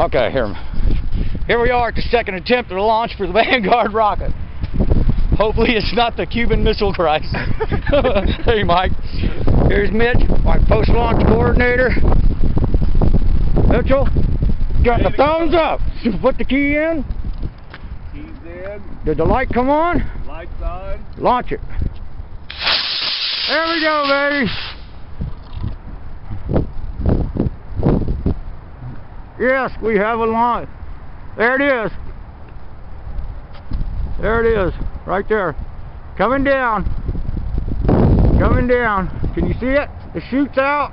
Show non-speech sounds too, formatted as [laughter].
Okay, here. Here we are at the second attempt at a launch for the [laughs] Vanguard rocket. Hopefully it's not the Cuban Missile Crisis. [laughs] hey Mike. Here's Mitch, my post-launch coordinator. Mitchell, got the thumbs up. Put the key in. Keys in, Did the light come on? lights on. Launch it. There we go, baby. Yes, we have a launch. There it is. There it is, right there. Coming down. Coming down. Can you see it? It shoots out.